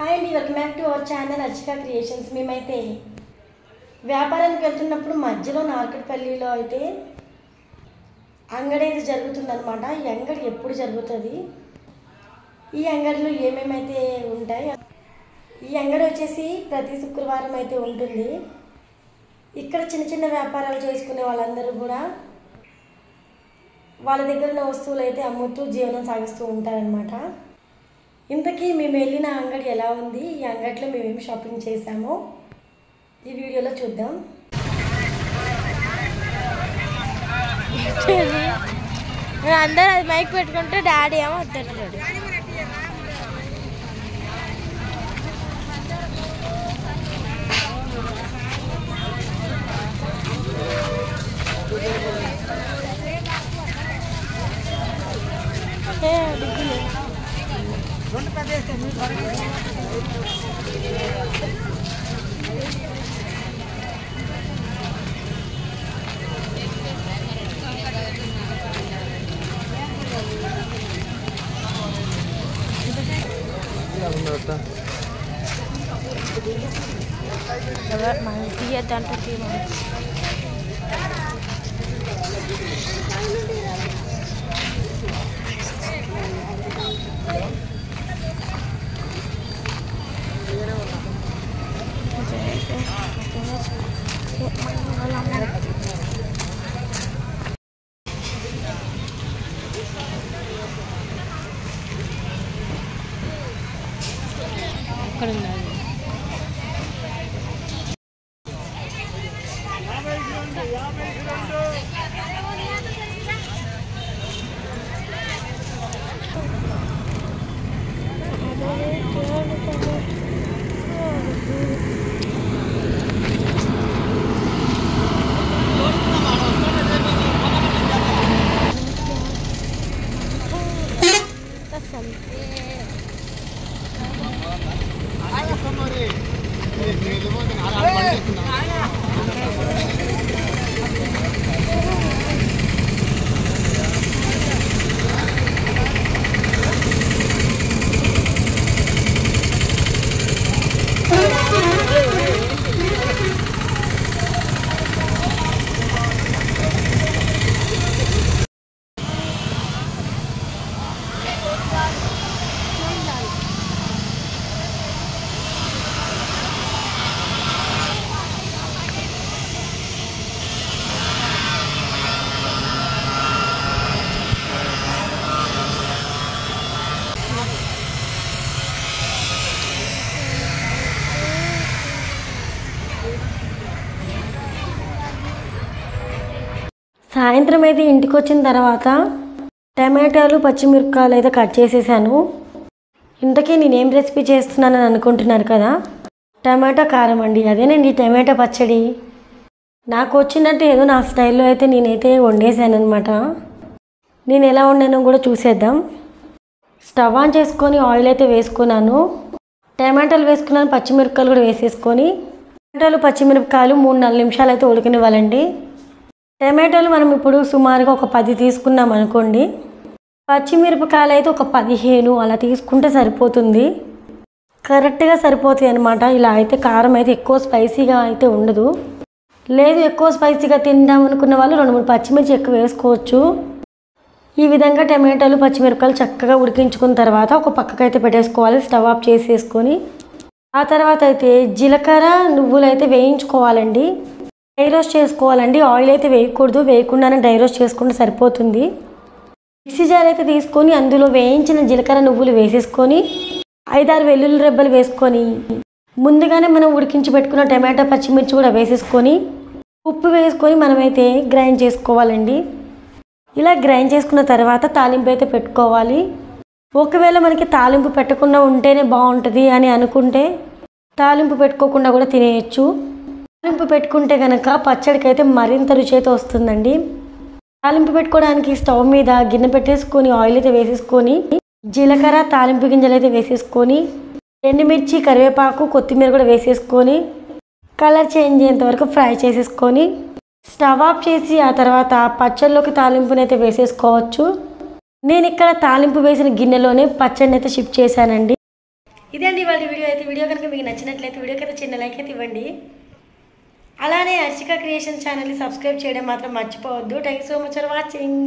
Hi అండి welcome back to our channel Archika creations మేమైతే వ్యాపారానికి వెళ్తున్నప్పుడు మధ్యలో నార్కట్పల్లిలో అయితే అంగడి అయితే జరుగుతుందనమాట ఈ అంగడి ఎప్పుడు జరుగుతుంది? ఈ అంగడిలో ఏమేమైతే ఉంటాయి? ఈ అంగడి వచ్చేసి ప్రతి శుక్రవారం అయితే ఉంటుంది. ఇక్కడ చిన్న చిన్న వ్యాపారాలు చేసుకునే వాళ్ళందరూ కూడా వాళ్ళ దగ్గర ఉన్న వస్తువులు అయితే అమ్ముతూ జీవనం సాగిస్తూ ఉంటారనమాట ఇంతకీ మేము వెళ్ళిన అంగడి ఎలా ఉంది? ఈ అంగడిలో మేమేం షాపింగ్ చేసామో ఈ వీడియోలో చూద్దాం. అందరూ అది మైక్ పెట్టుకుంటే డాడీ ఏమో వద్దట్లేడు mahal dia dan menonton! 그랬나요? మరి. సాయంత్రం అయితే ఇంటికి వచ్చిన తర్వాత టమాటాలు పచ్చిమిరపకాయలు అయితే కట్ చేసేసాను. ఇంతకీ నేనేం రెసిపీ చేస్తున్నానని అనుకుంటున్నారు కదా? టమాటా కారం అండి. అదేనండి టమాటా పచ్చడి. నాకు వచ్చినట్టు ఏదో నా స్టైల్లో అయితే నేనైతే వండేసాను అనమాట నేను ఎలా వండానో కూడా చూసేద్దాం. స్టవ్ ఆన్ చేసుకొని ఆయిల్ అయితే వేసుకున్నాను. టమాటాలు వేసుకున్నాను పచ్చిమిరపకాయలు కూడా వేసేసుకొని. టమాటాలు పచ్చిమిరపకాయలు మూడు నాలుగు నిమిషాలు అయితే ఉడికనివ్వాలండి. టమాటాలు మనం ఇప్పుడు సుమారుగా ఒక పది తీసుకున్నాం అనుకోండి. పచ్చిమిరపకాయలు అయితే ఒక పదిహేను అలా తీసుకుంటే సరిపోతుంది. కరెక్ట్గా సరిపోతాయి అనమాట ఇలా అయితే కారం అయితే ఎక్కువ స్పైసీగా అయితే ఉండదు. లేదు ఎక్కువ స్పైసీగా తిందాం అనుకున్న వాళ్ళు రెండు మూడు పచ్చిమిర్చి ఎక్కువ వేసుకోవచ్చు. ఈ విధంగా టమాటాలు పచ్చిమిరపకాయలు చక్కగా ఉడికించుకున్న తర్వాత ఒక పక్కకైతే పెట్టేసుకోవాలి. స్టవ్ ఆఫ్ చేసేసుకొని. ఆ తర్వాత అయితే జీలకర్ర నువ్వులు అయితే వేయించుకోవాలండి. డ్రై రోస్ట్ చేసుకోవాలండి. ఆయిల్ అయితే వేయకూడదు. వేయకుండానే డ్రై రోస్ట్ చేసుకుంటే సరిపోతుంది. మిక్సీ జార్ అయితే తీసుకొని అందులో వేయించిన జీలకర్ర నువ్వులు వేసేసుకొని ఐదారు వెల్లుల్లి రెబ్బలు వేసుకొని ముందుగానే మనం ఉడికించి పెట్టుకున్న టమాటా పచ్చిమిర్చి కూడా వేసేసుకొని ఉప్పు వేసుకొని మనమైతే గ్రైండ్ చేసుకోవాలండి. ఇలా గ్రైండ్ చేసుకున్న తర్వాత తాలింపు అయితే పెట్టుకోవాలి. ఒకవేళ మనకి తాలింపు పెట్టకుండా ఉంటేనే బాగుంటుంది అని అనుకుంటే తాలింపు పెట్టుకోకుండా కూడా తినేయచ్చు. తాలింపు పెట్టుకుంటే కనుక పచ్చడికి అయితే మరింత రుచి అయితే వస్తుందండి. తాలింపు పెట్టుకోవడానికి స్టవ్ మీద గిన్నె పెట్టేసుకొని ఆయిల్ అయితే వేసేసుకొని జీలకర్ర తాలింపు గింజలు అయితే వేసేసుకొని ఎండుమిర్చి కరివేపాకు కొత్తిమీర కూడా వేసేసుకొని కలర్ చేంజ్ అయ్యేంత వరకు ఫ్రై చేసేసుకొని స్టవ్ ఆఫ్ చేసి ఆ తర్వాత పచ్చళ్ళలోకి తాలింపునైతే వేసేసుకోవచ్చు. నేను ఇక్కడ తాలింపు వేసిన గిన్నెలోనే పచ్చడిని అయితే షిఫ్ట్ చేశానండి. ఇదే అండి వాళ్ళ వీడియో. అయితే వీడియో కనుక మీకు నచ్చినట్లయితే వీడియోకి అయితే చిన్న లైక్ అయితే ఇవ్వండి. అలానే హర్షిక క్రియేషన్ ఛానల్ని సబ్స్క్రైబ్ చేయడం మాత్రం మర్చిపోవద్దు. Thank you so much for watching